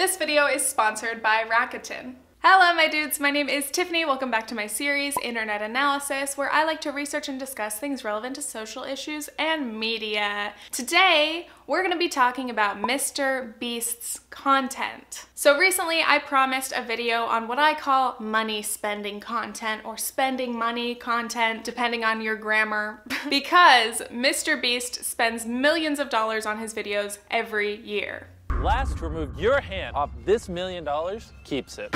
This video is sponsored by Rakuten. Hello my dudes, my name is Tiffany. Welcome back to my series, Internet Analysis, where I like to research and discuss things relevant to social issues and media. Today, we're gonna be talking about Mr. Beast's content. So recently I promised a video on what I call money spending content or spending money content, depending on your grammar, because Mr. Beast spends millions of dollars on his videos every year. Last removed your hand off this million dollars, keeps it.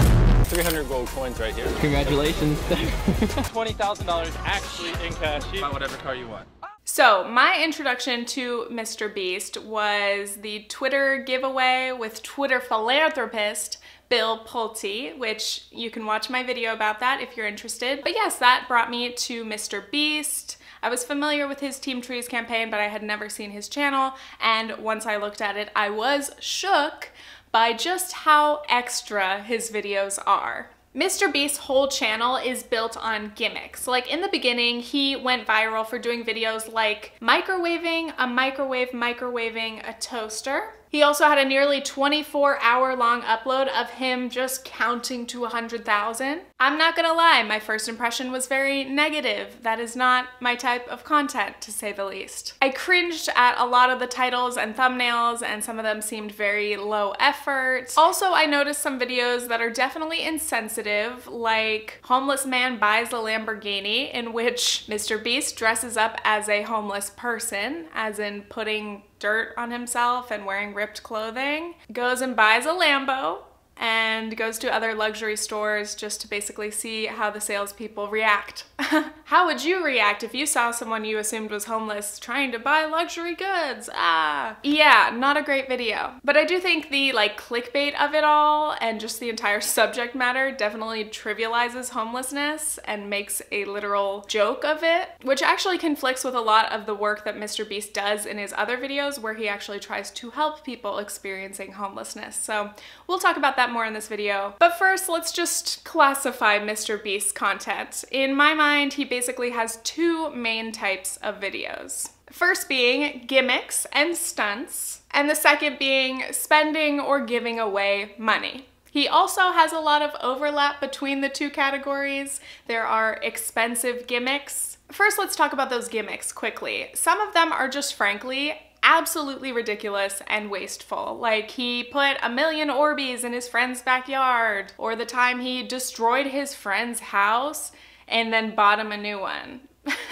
300 gold coins right here. Congratulations. $20,000 actually in cash. Buy whatever car you want. So, my introduction to Mr. Beast was the Twitter giveaway with Twitter philanthropist Bill Pulte, which you can watch my video about that if you're interested. But yes, that brought me to Mr. Beast. I was familiar with his Team Trees campaign, but I had never seen his channel, and once I looked at it, I was shook by just how extra his videos are. Mr. Beast's whole channel is built on gimmicks. Like in the beginning, he went viral for doing videos like microwaving a microwave microwaving a toaster, he also had a nearly 24 hour long upload of him just counting to 100,000. I'm not gonna lie, my first impression was very negative. That is not my type of content, to say the least. I cringed at a lot of the titles and thumbnails, and some of them seemed very low effort. Also, I noticed some videos that are definitely insensitive, like Homeless Man Buys a Lamborghini, in which Mr. Beast dresses up as a homeless person, as in putting dirt on himself and wearing ripped clothing, goes and buys a Lambo and goes to other luxury stores just to basically see how the salespeople react. how would you react if you saw someone you assumed was homeless trying to buy luxury goods? Ah. Yeah, not a great video. But I do think the like clickbait of it all and just the entire subject matter definitely trivializes homelessness and makes a literal joke of it, which actually conflicts with a lot of the work that Mr. Beast does in his other videos where he actually tries to help people experiencing homelessness. So we'll talk about that more in this video. But first, let's just classify Mr. Beast's content. In my mind, he basically has two main types of videos. First being gimmicks and stunts, and the second being spending or giving away money. He also has a lot of overlap between the two categories. There are expensive gimmicks. First, let's talk about those gimmicks quickly. Some of them are just frankly absolutely ridiculous and wasteful. Like he put a million Orbeez in his friend's backyard, or the time he destroyed his friend's house and then bought him a new one.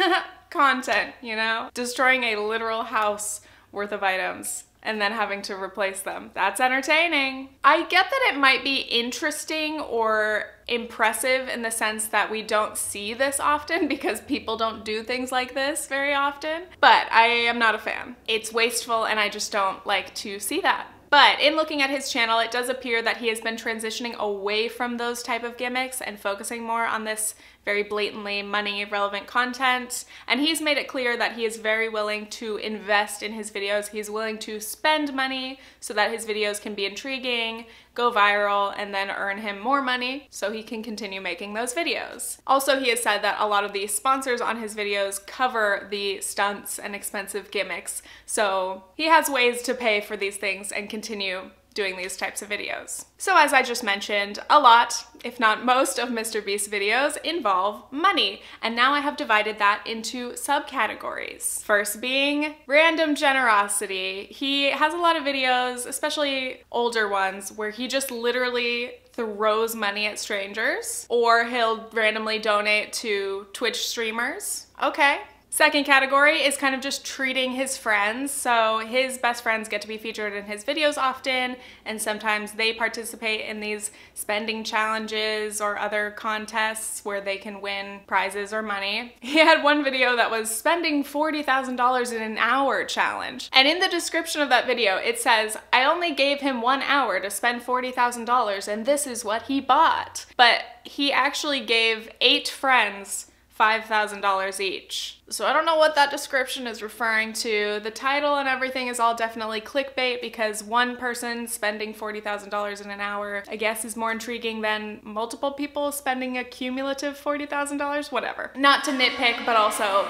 Content, you know? Destroying a literal house worth of items and then having to replace them. That's entertaining. I get that it might be interesting or impressive in the sense that we don't see this often because people don't do things like this very often, but I am not a fan. It's wasteful and I just don't like to see that. But in looking at his channel, it does appear that he has been transitioning away from those type of gimmicks and focusing more on this very blatantly money relevant content. And he's made it clear that he is very willing to invest in his videos. He's willing to spend money so that his videos can be intriguing, go viral, and then earn him more money so he can continue making those videos. Also, he has said that a lot of the sponsors on his videos cover the stunts and expensive gimmicks. So he has ways to pay for these things and continue doing these types of videos. So as I just mentioned, a lot, if not most of Mr. Beast's videos involve money, and now I have divided that into subcategories. First being random generosity. He has a lot of videos, especially older ones, where he just literally throws money at strangers, or he'll randomly donate to Twitch streamers. Okay, Second category is kind of just treating his friends. So his best friends get to be featured in his videos often, and sometimes they participate in these spending challenges or other contests where they can win prizes or money. He had one video that was spending $40,000 in an hour challenge. And in the description of that video, it says, I only gave him one hour to spend $40,000 and this is what he bought. But he actually gave eight friends $5,000 each. So I don't know what that description is referring to. The title and everything is all definitely clickbait because one person spending $40,000 in an hour, I guess, is more intriguing than multiple people spending a cumulative $40,000, whatever. Not to nitpick, but also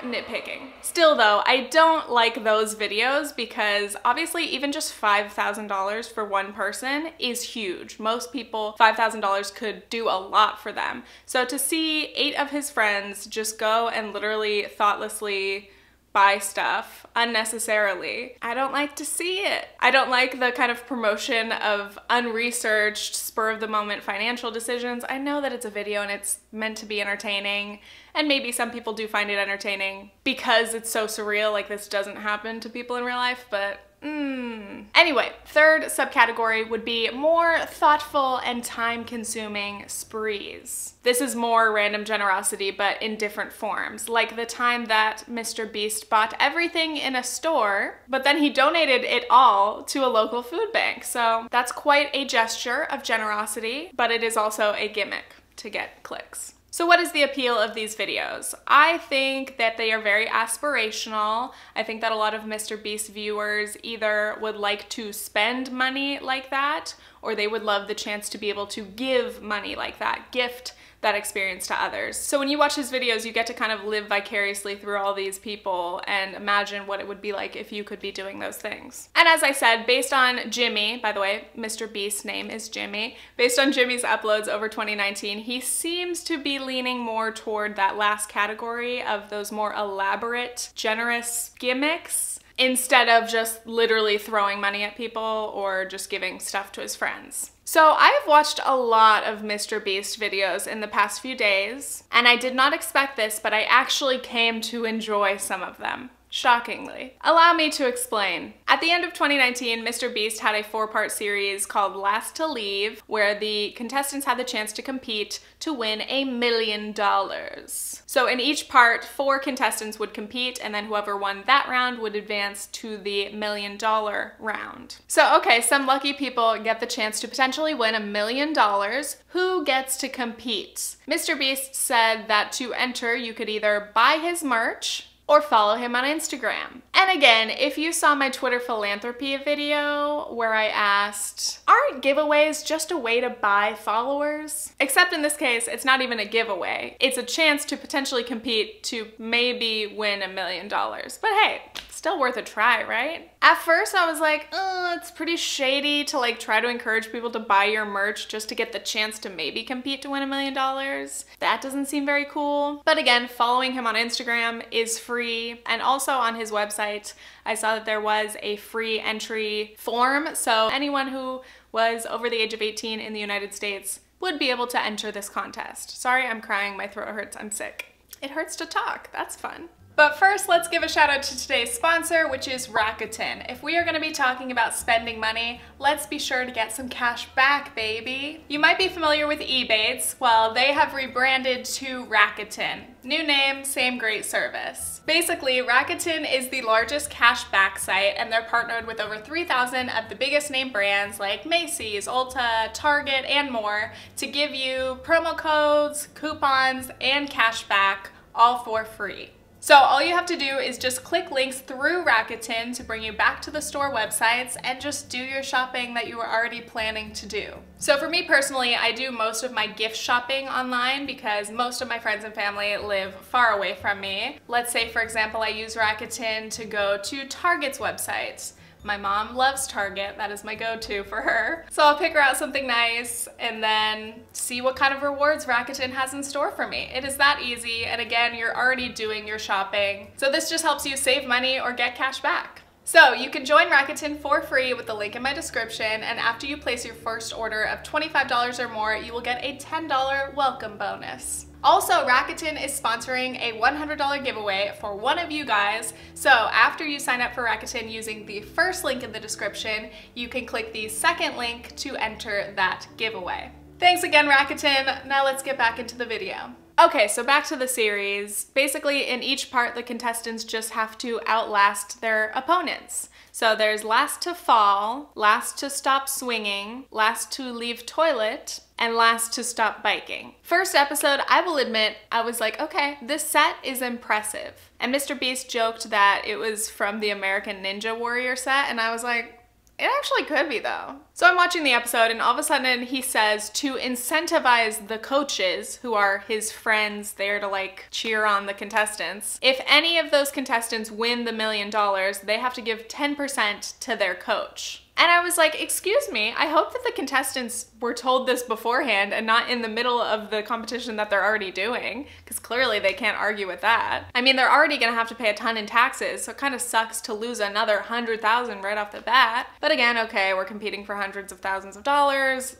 nitpicking. Still though, I don't like those videos because obviously even just $5,000 for one person is huge. Most people, $5,000 could do a lot for them. So to see eight of his friends just go and literally thoughtlessly buy stuff unnecessarily. I don't like to see it. I don't like the kind of promotion of unresearched, spur of the moment financial decisions. I know that it's a video and it's meant to be entertaining, and maybe some people do find it entertaining because it's so surreal, like this doesn't happen to people in real life, but Mm. Anyway, third subcategory would be more thoughtful and time consuming sprees. This is more random generosity, but in different forms. Like the time that Mr. Beast bought everything in a store, but then he donated it all to a local food bank. So that's quite a gesture of generosity, but it is also a gimmick to get clicks. So what is the appeal of these videos? I think that they are very aspirational. I think that a lot of Mr. Beast viewers either would like to spend money like that or they would love the chance to be able to give money like that, gift that experience to others. So when you watch his videos, you get to kind of live vicariously through all these people and imagine what it would be like if you could be doing those things. And as I said, based on Jimmy, by the way, Mr. Beast's name is Jimmy, based on Jimmy's uploads over 2019, he seems to be leaning more toward that last category of those more elaborate, generous gimmicks instead of just literally throwing money at people or just giving stuff to his friends. So I've watched a lot of Mr. Beast videos in the past few days, and I did not expect this, but I actually came to enjoy some of them shockingly. Allow me to explain. At the end of 2019, Mr. Beast had a four-part series called Last to Leave, where the contestants had the chance to compete to win a million dollars. So in each part, four contestants would compete, and then whoever won that round would advance to the million dollar round. So okay, some lucky people get the chance to potentially win a million dollars. Who gets to compete? Mr. Beast said that to enter, you could either buy his merch, or follow him on Instagram. And again, if you saw my Twitter philanthropy video where I asked, aren't giveaways just a way to buy followers? Except in this case, it's not even a giveaway. It's a chance to potentially compete to maybe win a million dollars. But hey, still worth a try, right? At first I was like, oh, it's pretty shady to like try to encourage people to buy your merch just to get the chance to maybe compete to win a million dollars. That doesn't seem very cool. But again, following him on Instagram is free. And also on his website, I saw that there was a free entry form. So anyone who was over the age of 18 in the United States would be able to enter this contest. Sorry, I'm crying, my throat hurts, I'm sick. It hurts to talk, that's fun. But first, let's give a shout out to today's sponsor, which is Rakuten. If we are gonna be talking about spending money, let's be sure to get some cash back, baby. You might be familiar with Ebates. Well, they have rebranded to Rakuten. New name, same great service. Basically, Rakuten is the largest cash back site and they're partnered with over 3,000 of the biggest name brands like Macy's, Ulta, Target, and more to give you promo codes, coupons, and cash back all for free. So all you have to do is just click links through Rakuten to bring you back to the store websites and just do your shopping that you were already planning to do. So for me personally, I do most of my gift shopping online because most of my friends and family live far away from me. Let's say for example, I use Rakuten to go to Target's website. My mom loves Target, that is my go-to for her. So I'll pick her out something nice and then see what kind of rewards Rakuten has in store for me. It is that easy, and again, you're already doing your shopping. So this just helps you save money or get cash back. So you can join Rakuten for free with the link in my description and after you place your first order of $25 or more, you will get a $10 welcome bonus. Also, Rakuten is sponsoring a $100 giveaway for one of you guys. So after you sign up for Rakuten using the first link in the description, you can click the second link to enter that giveaway. Thanks again, Rakuten. Now let's get back into the video. Okay, so back to the series. Basically, in each part, the contestants just have to outlast their opponents. So there's last to fall, last to stop swinging, last to leave toilet, and last to stop biking. First episode, I will admit, I was like, okay, this set is impressive. And Mr. Beast joked that it was from the American Ninja Warrior set, and I was like, It actually could be though. So I'm watching the episode and all of a sudden he says to incentivize the coaches who are his friends there to like cheer on the contestants. If any of those contestants win the million dollars, they have to give 10% to their coach. And I was like, excuse me, I hope that the contestants were told this beforehand and not in the middle of the competition that they're already doing, because clearly they can't argue with that. I mean, they're already gonna have to pay a ton in taxes, so it kind of sucks to lose another hundred thousand right off the bat. But again, okay, we're competing for hundreds of thousands of dollars.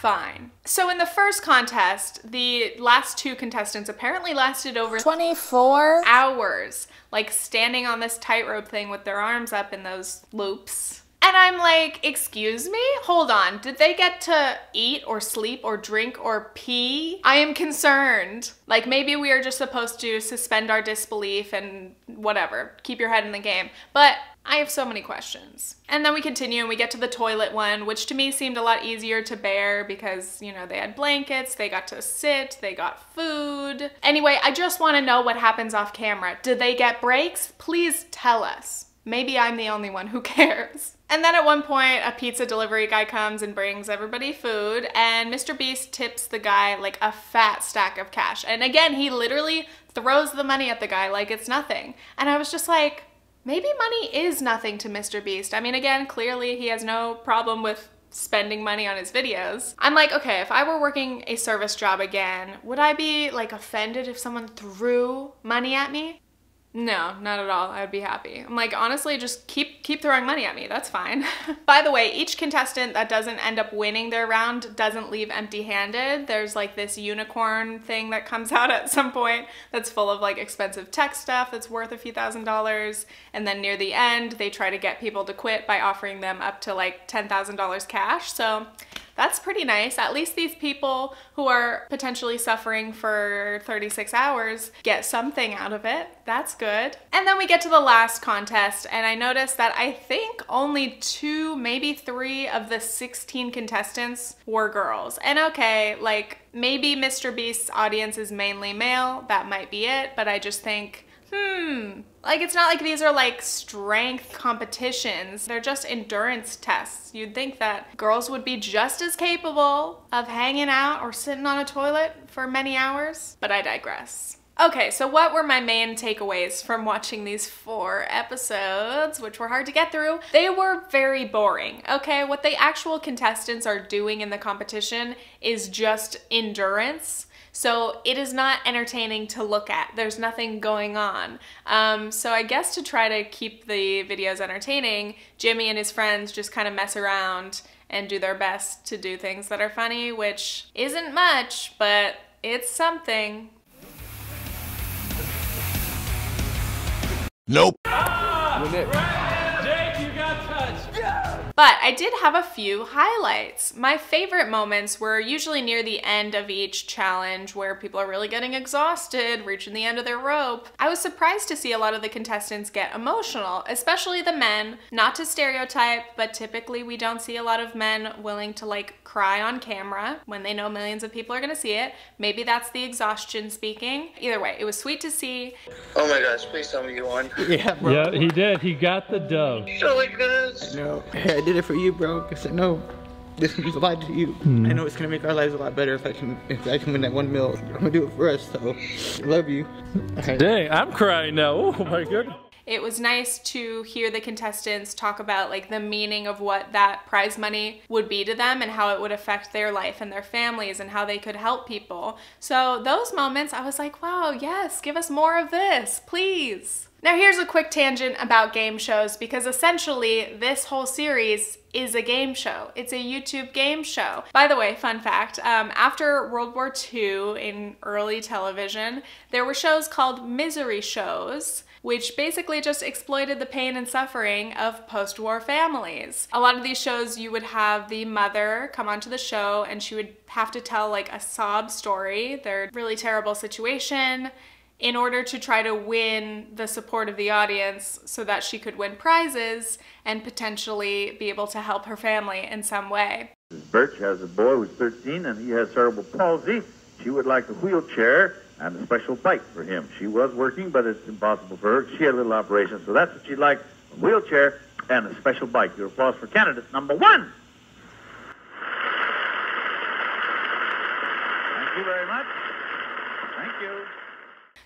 Fine. So in the first contest, the last two contestants apparently lasted over 24 hours, like standing on this tightrope thing with their arms up in those loops. And I'm like, excuse me? Hold on. Did they get to eat or sleep or drink or pee? I am concerned. Like maybe we are just supposed to suspend our disbelief and whatever, keep your head in the game. But I have so many questions. And then we continue and we get to the toilet one, which to me seemed a lot easier to bear because, you know, they had blankets, they got to sit, they got food. Anyway, I just want to know what happens off camera. Did they get breaks? Please tell us. Maybe I'm the only one who cares. And then at one point, a pizza delivery guy comes and brings everybody food, and Mr. Beast tips the guy like a fat stack of cash. And again, he literally throws the money at the guy like it's nothing. And I was just like, maybe money is nothing to Mr. Beast. I mean, again, clearly he has no problem with spending money on his videos. I'm like, okay, if I were working a service job again, would I be like offended if someone threw money at me? No, not at all. I would be happy. I'm like, honestly, just keep keep throwing money at me. That's fine. By the way, each contestant that doesn't end up winning their round doesn't leave empty-handed. There's like this unicorn thing that comes out at some point that's full of like expensive tech stuff that's worth a few thousand dollars. And then near the end, they try to get people to quit by offering them up to like $10,000 cash. So that's pretty nice. At least these people who are potentially suffering for 36 hours get something out of it. That's good. And then we get to the last contest, and I noticed that I think only two, maybe three of the 16 contestants were girls. And okay, like maybe Mr. Beast's audience is mainly male, that might be it, but I just think hmm, like it's not like these are like strength competitions. They're just endurance tests. You'd think that girls would be just as capable of hanging out or sitting on a toilet for many hours, but I digress. Okay, so what were my main takeaways from watching these four episodes, which were hard to get through? They were very boring, okay? What the actual contestants are doing in the competition is just endurance so it is not entertaining to look at. There's nothing going on. Um, so I guess to try to keep the videos entertaining, Jimmy and his friends just kind of mess around and do their best to do things that are funny, which isn't much, but it's something. Nope. But I did have a few highlights. My favorite moments were usually near the end of each challenge where people are really getting exhausted, reaching the end of their rope. I was surprised to see a lot of the contestants get emotional, especially the men. Not to stereotype, but typically we don't see a lot of men willing to like cry on camera when they know millions of people are gonna see it. Maybe that's the exhaustion speaking. Either way, it was sweet to see. Oh my gosh, please tell me you won. Yeah, bro. Yeah, he did. He got the dough. Oh my gosh. No, I did it for you, bro. I said no. This means a lot to you. Hmm. I know it's gonna make our lives a lot better if I can if I can win that one mil. I'm gonna do it for us. So, love you. Okay. Dang, I'm crying now. Oh my goodness. It was nice to hear the contestants talk about like the meaning of what that prize money would be to them and how it would affect their life and their families and how they could help people. So those moments I was like, wow, yes, give us more of this, please. Now here's a quick tangent about game shows because essentially this whole series is a game show. It's a YouTube game show. By the way, fun fact, um, after World War II in early television, there were shows called misery shows which basically just exploited the pain and suffering of post-war families. A lot of these shows you would have the mother come onto the show and she would have to tell like a sob story, their really terrible situation, in order to try to win the support of the audience so that she could win prizes and potentially be able to help her family in some way. Mrs. Birch has a boy who's 13 and he has cerebral palsy. She would like a wheelchair and a special bike for him. She was working, but it's impossible for her. She had a little operation, so that's what she'd like, a wheelchair and a special bike. Your applause for candidate number one. Thank you very much.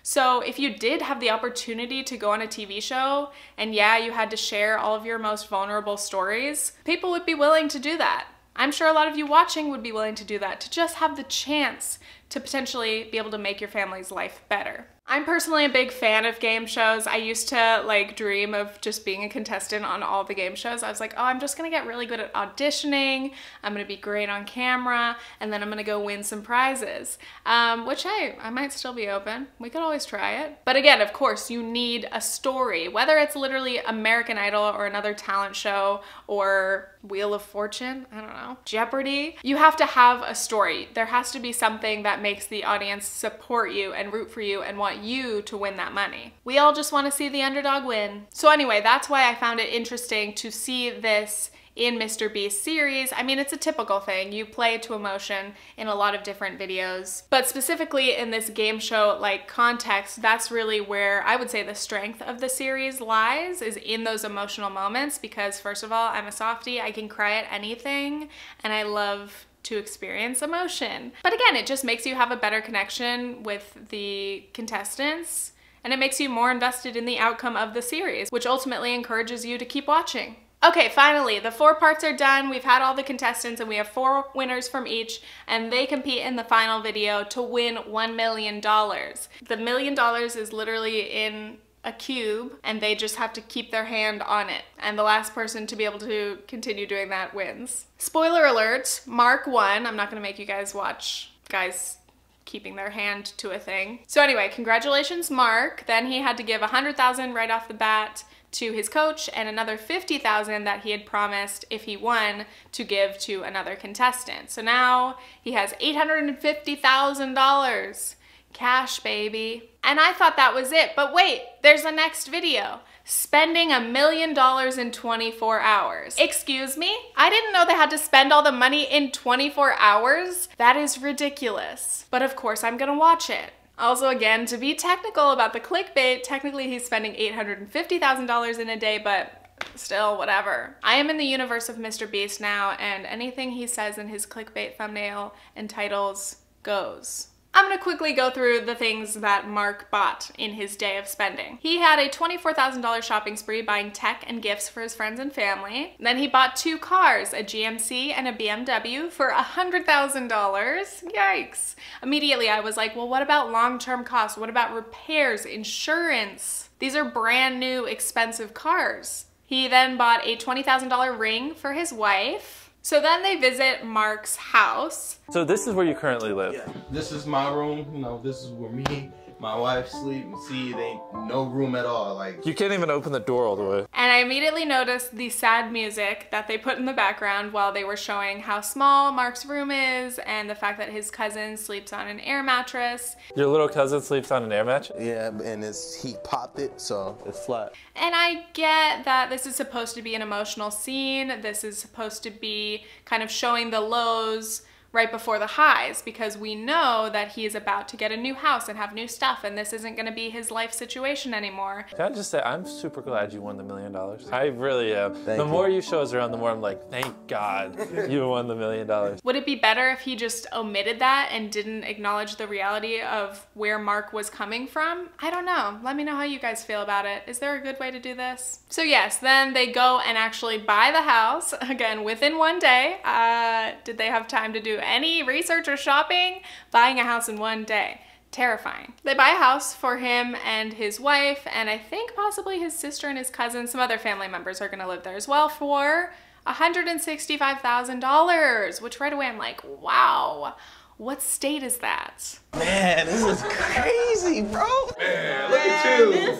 So, if you did have the opportunity to go on a TV show and yeah, you had to share all of your most vulnerable stories, people would be willing to do that. I'm sure a lot of you watching would be willing to do that, to just have the chance to potentially be able to make your family's life better. I'm personally a big fan of game shows. I used to like dream of just being a contestant on all the game shows. I was like, oh, I'm just gonna get really good at auditioning. I'm gonna be great on camera, and then I'm gonna go win some prizes. Um, which hey, I might still be open. We could always try it. But again, of course, you need a story, whether it's literally American Idol or another talent show or Wheel of Fortune, I don't know, Jeopardy. You have to have a story. There has to be something that makes the audience support you and root for you and want you to win that money. We all just want to see the underdog win. So anyway, that's why I found it interesting to see this in Mr. Beast's series. I mean, it's a typical thing. You play to emotion in a lot of different videos. But specifically in this game show like context, that's really where I would say the strength of the series lies is in those emotional moments because first of all, I'm a softie. I can cry at anything and I love to experience emotion. But again, it just makes you have a better connection with the contestants and it makes you more invested in the outcome of the series, which ultimately encourages you to keep watching. Okay, finally, the four parts are done. We've had all the contestants and we have four winners from each and they compete in the final video to win $1 million. The million dollars is literally in a cube and they just have to keep their hand on it. And the last person to be able to continue doing that wins. Spoiler alert, Mark won. I'm not gonna make you guys watch guys keeping their hand to a thing. So anyway, congratulations Mark. Then he had to give 100,000 right off the bat to his coach and another 50,000 that he had promised if he won to give to another contestant. So now he has $850,000 cash baby. And I thought that was it, but wait, there's a next video. Spending a million dollars in 24 hours. Excuse me? I didn't know they had to spend all the money in 24 hours. That is ridiculous. But of course I'm gonna watch it. Also, again, to be technical about the clickbait, technically he's spending $850,000 in a day, but still, whatever. I am in the universe of Mr. Beast now, and anything he says in his clickbait thumbnail and titles goes. I'm gonna quickly go through the things that Mark bought in his day of spending. He had a $24,000 shopping spree buying tech and gifts for his friends and family. Then he bought two cars, a GMC and a BMW for $100,000. Yikes. Immediately I was like, well, what about long-term costs? What about repairs, insurance? These are brand new expensive cars. He then bought a $20,000 ring for his wife. So then they visit Mark's house. So this is where you currently live. Yeah. This is my room. You know, this is where me, my wife sleep. You see, it ain't no room at all. Like You can't even open the door all the way. And I immediately noticed the sad music that they put in the background while they were showing how small Mark's room is and the fact that his cousin sleeps on an air mattress. Your little cousin sleeps on an air mattress? yeah, and it's he popped it, so it's flat. And I get that this is supposed to be an emotional scene. This is supposed to be kind of showing the lows right before the highs because we know that he is about to get a new house and have new stuff and this isn't going to be his life situation anymore. Can I just say, I'm super glad you won the million dollars. I really am. the you. more you show us around, the more I'm like, thank God you won the million dollars. Would it be better if he just omitted that and didn't acknowledge the reality of where Mark was coming from? I don't know. Let me know how you guys feel about it. Is there a good way to do this? So yes, then they go and actually buy the house, again, within one day. Uh, did they have time to do any research or shopping? Buying a house in one day. Terrifying. They buy a house for him and his wife, and I think possibly his sister and his cousin, some other family members are gonna live there as well for $165,000, which right away I'm like, wow, what state is that? Man, this is crazy, bro. Man, look at you.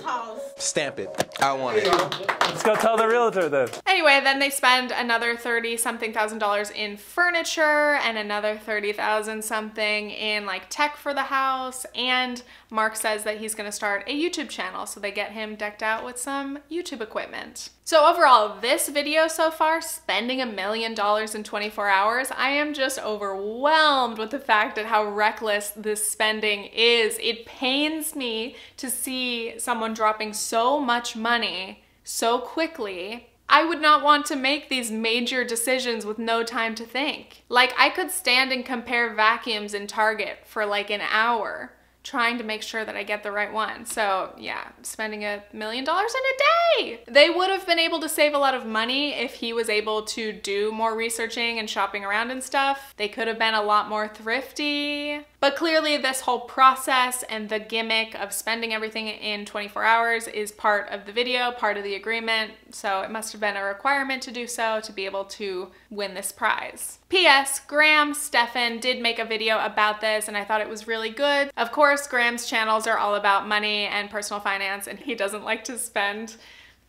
Stamp it. I want it. Let's go tell the realtor then. Anyway, then they spend another 30 something thousand dollars in furniture and another 30,000 something in like tech for the house. And Mark says that he's gonna start a YouTube channel. So they get him decked out with some YouTube equipment. So overall, this video so far, spending a million dollars in 24 hours, I am just overwhelmed with the fact at how reckless this spending is. It pains me to see someone dropping so much money so quickly I would not want to make these major decisions with no time to think. Like, I could stand and compare vacuums in Target for like an hour trying to make sure that I get the right one. So yeah, spending a million dollars in a day. They would have been able to save a lot of money if he was able to do more researching and shopping around and stuff. They could have been a lot more thrifty. But clearly this whole process and the gimmick of spending everything in 24 hours is part of the video, part of the agreement. So it must have been a requirement to do so to be able to win this prize. P.S. Graham Stephan did make a video about this and I thought it was really good. Of course, Graham's channels are all about money and personal finance and he doesn't like to spend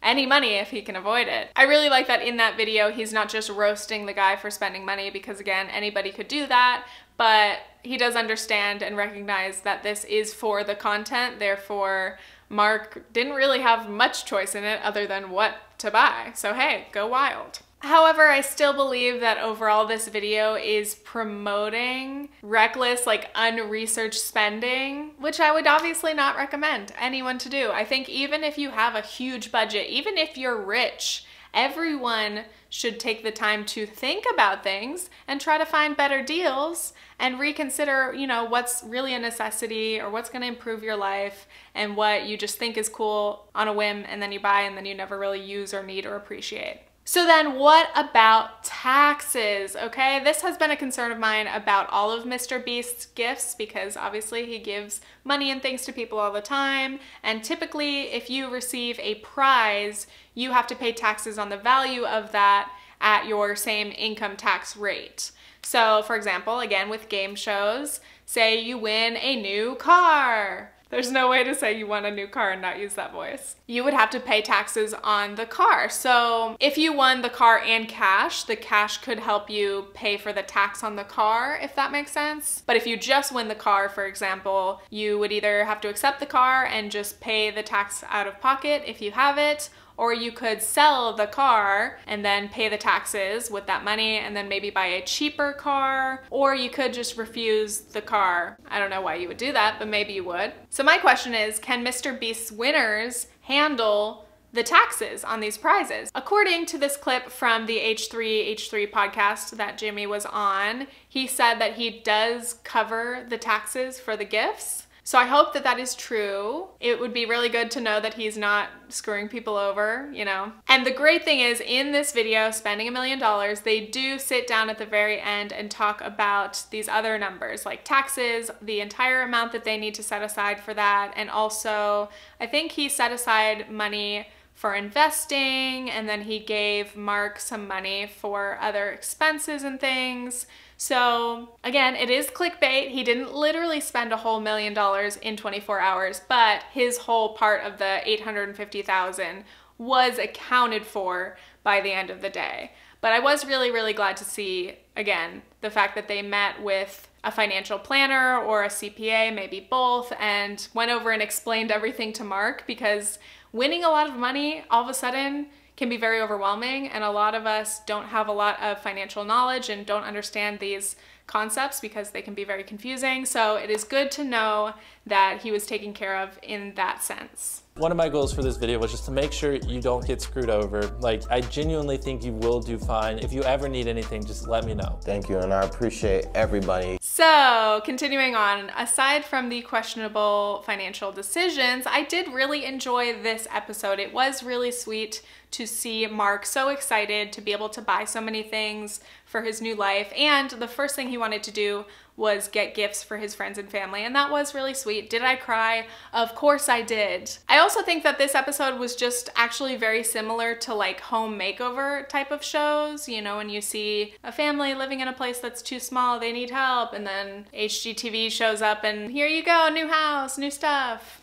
any money if he can avoid it. I really like that in that video, he's not just roasting the guy for spending money because again, anybody could do that, but he does understand and recognize that this is for the content, therefore Mark didn't really have much choice in it other than what to buy. So hey, go wild. However, I still believe that overall this video is promoting reckless, like unresearched spending, which I would obviously not recommend anyone to do. I think even if you have a huge budget, even if you're rich, everyone should take the time to think about things and try to find better deals and reconsider, you know, what's really a necessity or what's going to improve your life and what you just think is cool on a whim and then you buy and then you never really use or need or appreciate. So then what about taxes? Okay, this has been a concern of mine about all of Mr. Beast's gifts because obviously he gives money and things to people all the time. And typically if you receive a prize, you have to pay taxes on the value of that at your same income tax rate. So for example, again with game shows, say you win a new car. There's no way to say you want a new car and not use that voice. You would have to pay taxes on the car. So if you won the car and cash, the cash could help you pay for the tax on the car, if that makes sense. But if you just win the car, for example, you would either have to accept the car and just pay the tax out of pocket if you have it, or you could sell the car and then pay the taxes with that money and then maybe buy a cheaper car, or you could just refuse the car. I don't know why you would do that, but maybe you would. So my question is, can Mr. Beast's winners handle the taxes on these prizes. According to this clip from the H3H3 podcast that Jimmy was on, he said that he does cover the taxes for the gifts. So I hope that that is true. It would be really good to know that he's not screwing people over, you know. And the great thing is in this video, Spending a Million Dollars, they do sit down at the very end and talk about these other numbers like taxes, the entire amount that they need to set aside for that. And also, I think he set aside money for investing and then he gave Mark some money for other expenses and things. So again, it is clickbait. He didn't literally spend a whole million dollars in 24 hours, but his whole part of the 850,000 was accounted for by the end of the day. But I was really, really glad to see, again, the fact that they met with a financial planner or a CPA, maybe both, and went over and explained everything to Mark because winning a lot of money all of a sudden can be very overwhelming and a lot of us don't have a lot of financial knowledge and don't understand these concepts because they can be very confusing. So it is good to know that he was taken care of in that sense. One of my goals for this video was just to make sure you don't get screwed over. Like, I genuinely think you will do fine. If you ever need anything, just let me know. Thank you, and I appreciate everybody. So, continuing on, aside from the questionable financial decisions, I did really enjoy this episode. It was really sweet to see Mark so excited to be able to buy so many things for his new life. And the first thing he wanted to do was get gifts for his friends and family, and that was really sweet. Did I cry? Of course I did. I also think that this episode was just actually very similar to like home makeover type of shows, you know, when you see a family living in a place that's too small, they need help, and then HGTV shows up and here you go, new house, new stuff.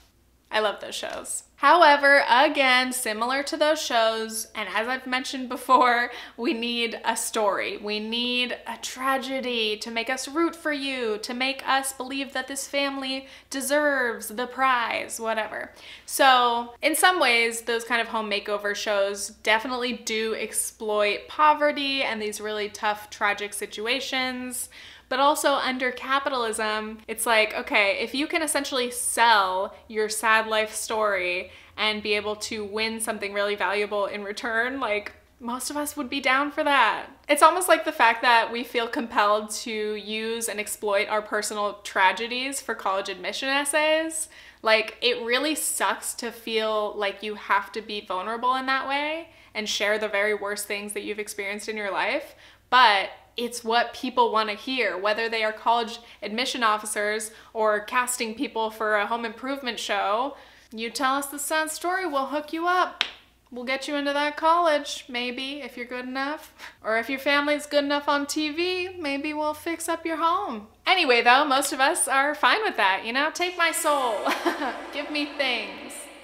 I love those shows. However, again, similar to those shows, and as I've mentioned before, we need a story. We need a tragedy to make us root for you, to make us believe that this family deserves the prize, whatever. So, in some ways, those kind of home makeover shows definitely do exploit poverty and these really tough, tragic situations. But also under capitalism, it's like, okay, if you can essentially sell your sad life story and be able to win something really valuable in return, like most of us would be down for that. It's almost like the fact that we feel compelled to use and exploit our personal tragedies for college admission essays. Like, it really sucks to feel like you have to be vulnerable in that way and share the very worst things that you've experienced in your life. But it's what people want to hear, whether they are college admission officers or casting people for a home improvement show. You tell us the sad story, we'll hook you up. We'll get you into that college, maybe, if you're good enough. Or if your family's good enough on TV, maybe we'll fix up your home. Anyway, though, most of us are fine with that, you know? Take my soul. Give me things.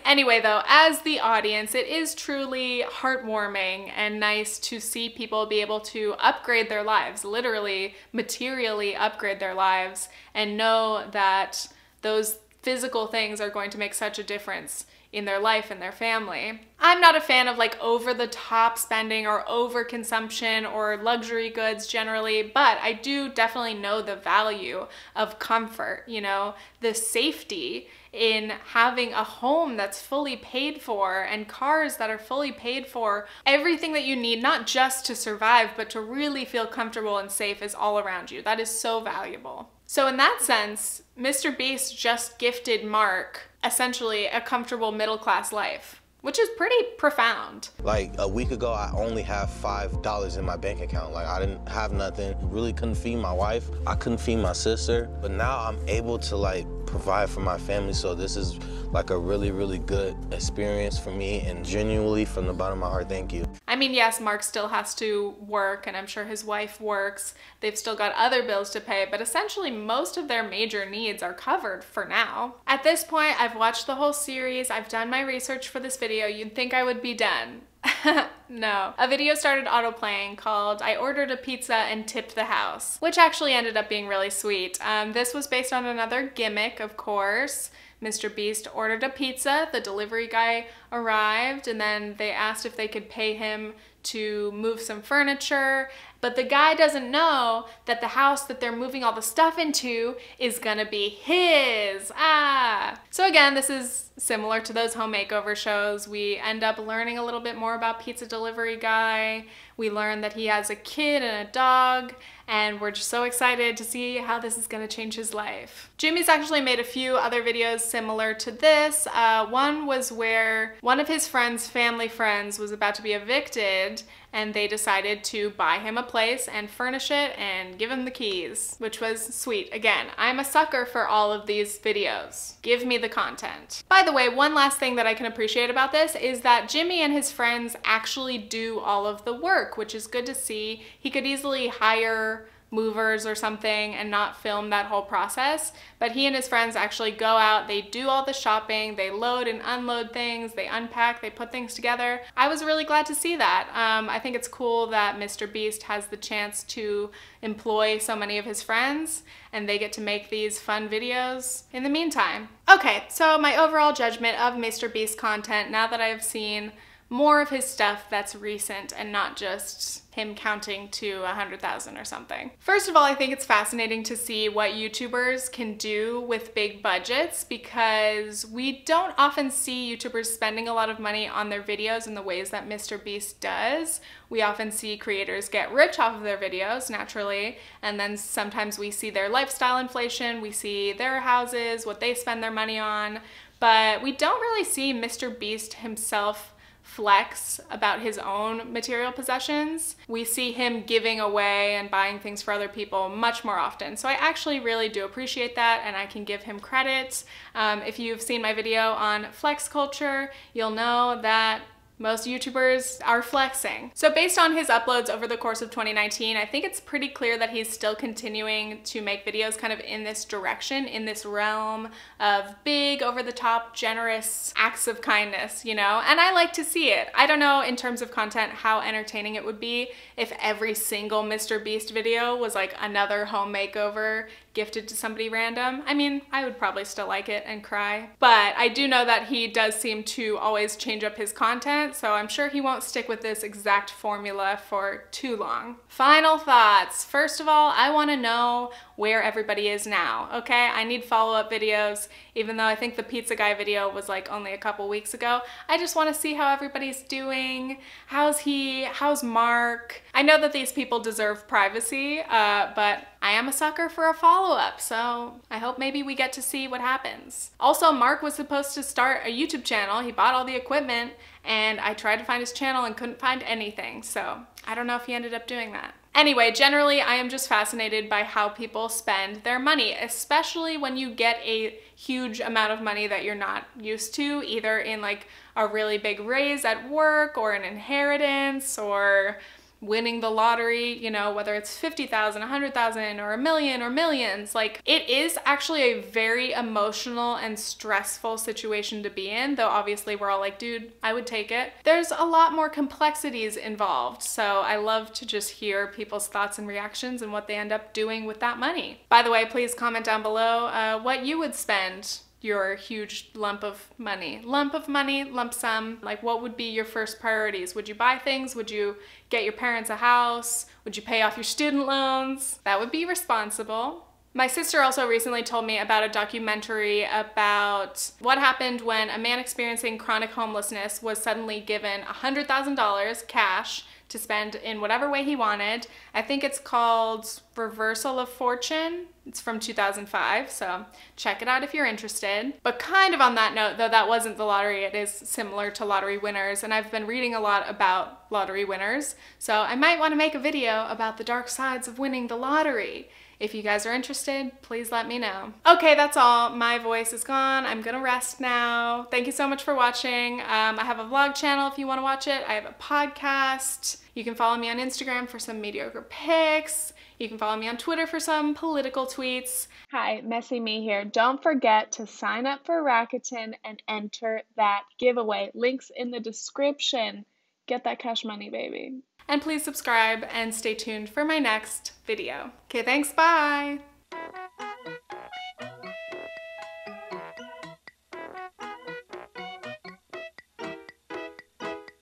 Anyway, though, as the audience, it is truly heartwarming and nice to see people be able to upgrade their lives, literally, materially upgrade their lives, and know that those physical things are going to make such a difference in their life and their family. I'm not a fan of like over the top spending or over consumption or luxury goods generally, but I do definitely know the value of comfort, you know, the safety in having a home that's fully paid for and cars that are fully paid for. Everything that you need, not just to survive, but to really feel comfortable and safe is all around you. That is so valuable. So, in that sense, Mr. Beast just gifted Mark essentially a comfortable middle class life, which is pretty profound. Like a week ago, I only have $5 in my bank account. Like I didn't have nothing, really couldn't feed my wife. I couldn't feed my sister, but now I'm able to like provide for my family. So this is like a really, really good experience for me and genuinely from the bottom of my heart, thank you. I mean, yes, Mark still has to work and I'm sure his wife works. They've still got other bills to pay, but essentially most of their major needs are covered for now. At this point, I've watched the whole series. I've done my research for this video. You'd think I would be done. no. A video started autoplaying called I Ordered a Pizza and Tipped the House, which actually ended up being really sweet. Um, this was based on another gimmick, of course. Mr. Beast ordered a pizza, the delivery guy arrived, and then they asked if they could pay him to move some furniture. But the guy doesn't know that the house that they're moving all the stuff into is gonna be his. Ah! So again, this is similar to those home makeover shows. We end up learning a little bit more about Pizza Delivery Guy. We learn that he has a kid and a dog, and we're just so excited to see how this is gonna change his life. Jimmy's actually made a few other videos similar to this. Uh, one was where one of his friends' family friends was about to be evicted and they decided to buy him a place and furnish it and give him the keys, which was sweet. Again, I'm a sucker for all of these videos. Give me the content. By the way, one last thing that I can appreciate about this is that Jimmy and his friends actually do all of the work, which is good to see. He could easily hire movers or something and not film that whole process. But he and his friends actually go out, they do all the shopping, they load and unload things, they unpack, they put things together. I was really glad to see that. Um, I think it's cool that Mr. Beast has the chance to employ so many of his friends and they get to make these fun videos in the meantime. Okay, so my overall judgment of Mr. Beast content now that I've seen more of his stuff that's recent and not just him counting to a 100,000 or something. First of all, I think it's fascinating to see what YouTubers can do with big budgets because we don't often see YouTubers spending a lot of money on their videos in the ways that Mr. Beast does. We often see creators get rich off of their videos naturally, and then sometimes we see their lifestyle inflation, we see their houses, what they spend their money on, but we don't really see Mr. Beast himself flex about his own material possessions. We see him giving away and buying things for other people much more often. So I actually really do appreciate that and I can give him credit. Um, if you've seen my video on flex culture, you'll know that most YouTubers are flexing. So based on his uploads over the course of 2019, I think it's pretty clear that he's still continuing to make videos kind of in this direction, in this realm of big, over-the-top, generous acts of kindness, you know? And I like to see it. I don't know in terms of content how entertaining it would be if every single Mr. Beast video was like another home makeover gifted to somebody random. I mean, I would probably still like it and cry. But I do know that he does seem to always change up his content, so I'm sure he won't stick with this exact formula for too long. Final thoughts. First of all, I want to know where everybody is now, okay? I need follow-up videos, even though I think the pizza guy video was like only a couple weeks ago. I just want to see how everybody's doing. How's he? How's Mark? I know that these people deserve privacy, uh, but I am a sucker for a follow-up, so I hope maybe we get to see what happens. Also, Mark was supposed to start a YouTube channel. He bought all the equipment, and I tried to find his channel and couldn't find anything, so I don't know if he ended up doing that. Anyway, generally, I am just fascinated by how people spend their money, especially when you get a huge amount of money that you're not used to, either in like a really big raise at work or an inheritance or winning the lottery, you know, whether it's 50,000, 100,000 or a million or millions, like it is actually a very emotional and stressful situation to be in, though obviously we're all like, dude, I would take it. There's a lot more complexities involved, so I love to just hear people's thoughts and reactions and what they end up doing with that money. By the way, please comment down below uh, what you would spend your huge lump of money. Lump of money, lump sum, like what would be your first priorities? Would you buy things? Would you get your parents a house? Would you pay off your student loans? That would be responsible. My sister also recently told me about a documentary about what happened when a man experiencing chronic homelessness was suddenly given $100,000 cash to spend in whatever way he wanted. I think it's called Reversal of Fortune. It's from 2005, so check it out if you're interested. But kind of on that note, though that wasn't the lottery, it is similar to lottery winners, and I've been reading a lot about lottery winners, so I might want to make a video about the dark sides of winning the lottery. If you guys are interested, please let me know. Okay, that's all. My voice is gone. I'm gonna rest now. Thank you so much for watching. Um, I have a vlog channel if you wanna watch it. I have a podcast. You can follow me on Instagram for some mediocre pics. You can follow me on Twitter for some political tweets. Hi, Messy Me here. Don't forget to sign up for Rakuten and enter that giveaway. Links in the description. Get that cash money, baby and please subscribe and stay tuned for my next video. Okay, thanks, bye!